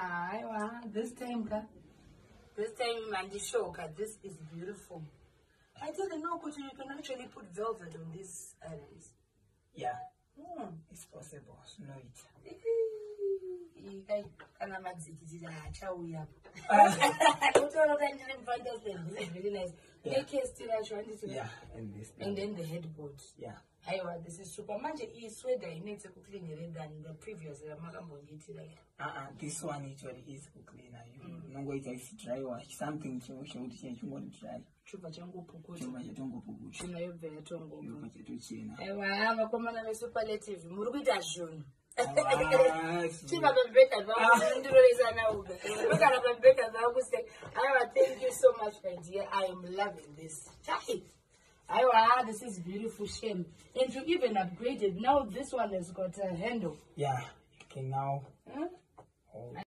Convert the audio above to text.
Ah, aiwa, this time, ka. This time, Mandishoka, this is beautiful. I didn't know, but you can actually put velvet on these items. yeah Hmm. it's possible know it kana madzikizira achauya. Ah. Utoona kuti ndiri mufantastic. This is very nice. Yeah. Ekesti racho handiti. yeah and then the headboard. yeah Aiwa, this is super. Manje iyi sweater inetse kucleanere than the previous ramakambondiitira ira. uh-uh, this one actually is kucleaner unongoita isi dry wash something chekuti chine chingoti dry Chobva changopukuta. chomba chatongopukuta Chino yobva yatongopa. yobva chatochena aiwa vakomana vesuperlative muri kuita zvinhu Ah, chiva pambeka vandiroresana uga kana pambeka vakusei aiwa thank you so much my dear i am loving this. Chai aiwa ah, this is beautiful shame. And you even upgraded. Now this one has got a handle. Yeah. You can now huh? hold